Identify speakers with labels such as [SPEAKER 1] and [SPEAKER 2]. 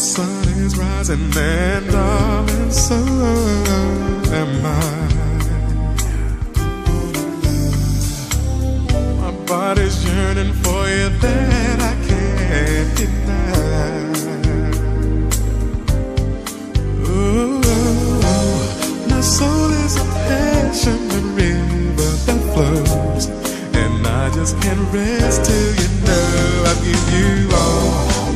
[SPEAKER 1] sun is rising and darling, so am I. My body's yearning for you that I can't deny. Ooh, my soul is a passionate river that flows, and I just can't rest till you know I give you all